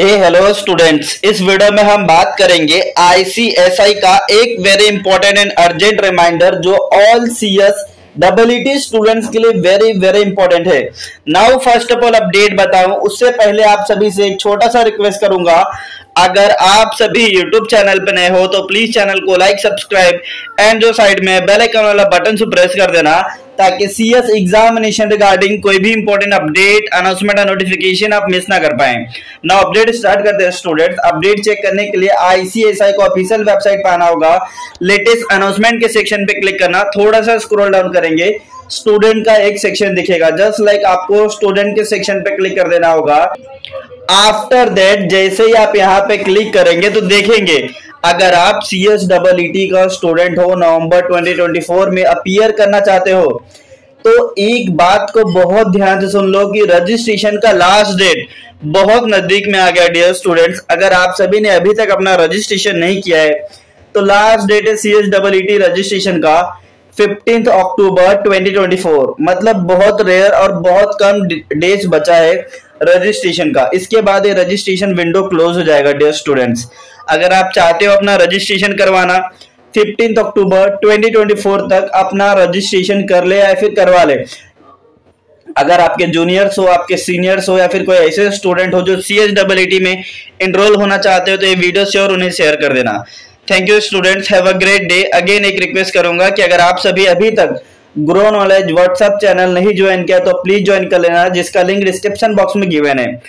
Hello students इस video में हम बात करेंगे आईसीएसआई का एक very important and urgent reminder जो ऑल सीएस डबल स्टूडेंट्स के लिए वेरी वेरी इंपॉर्टेंट है। Now first of all update बताऊँ। उससे पहले आप सभी से एक छोटा सा रिक्वेस्ट करूँगा। अगर आप सभी YouTube चैनल पर नए हो तो प्लीज़ चैनल को लाइक सब्सक्राइब एंड जो साइड में बेल आइकन वाला बटन से प्रेस कर देना, ताकि सी एस एग्जामिनेशन रिगार्डिंग कोई भी इंपॉर्टेंट अपडेट अनाउंसमेंट और नोटिफिकेशन आप मिस ना कर पाए। ना अपडेट स्टार्ट करते हैं स्टूडेंट अपडेट चेक करने के लिए आईसीएसआई को ऑफिशियल वेबसाइट पर आना होगा। लेटेस्ट अनाउंसमेंट के सेक्शन पे क्लिक करना। थोड़ा सा स्क्रोल डाउन करेंगे। स्टूडेंट का एक सेक्शन दिखेगा। जस्ट लाइक आपको स्टूडेंट के सेक्शन पे क्लिक कर देना होगा। आफ्टर दैट जैसे ही आप यहाँ पे क्लिक करेंगे तो देखेंगे, अगर आप सी एस डबल ई का स्टूडेंट हो नवंबर 2024 में अपियर करना चाहते हो तो एक बात को बहुत ध्यान से सुन लो कि रजिस्ट्रेशन का लास्ट डेट बहुत नज़दीक में आ गया डियर स्टूडेंट्स अगर आप सभी ने अभी तक अपना रजिस्ट्रेशन नहीं किया है तो लास्ट डेट है C S double E registration का फिफ्टींथ अक्टूबर 2024 मतलब बहुत रेयर और बहुत कम डेज़ बचा है। रजिस्ट्रेशन का। इसके बाद ये रजिस्ट्रेशन विंडो क्लोज हो जाएगा डियर स्टूडेंट्स अगर आप चाहते हो अपना रजिस्ट्रेशन करवाना फिफ्टींथ अक्टूबर 2024 तक अपना रजिस्ट्रेशन कर ले या फिर करवा ले। अगर आपके जूनियर्स हो, आपके सीनियर्स हो या फिर कोई ऐसे स्टूडेंट हो जो सी एच डबल में इनरोल होना चाहते हो तो ये वीडियो श्योर उन्हें शेयर कर देना। Thank you students have a great day again एक रिक्वेस्ट करूँगा कि अगर आप सभी अभी तक ग्रो नॉलेज व्हाट्सएप चैनल नहीं ज्वाइन किया तो प्लीज़ ज्वाइन कर लेना, जिसका लिंक डिस्क्रिप्शन बॉक्स में गिवन है।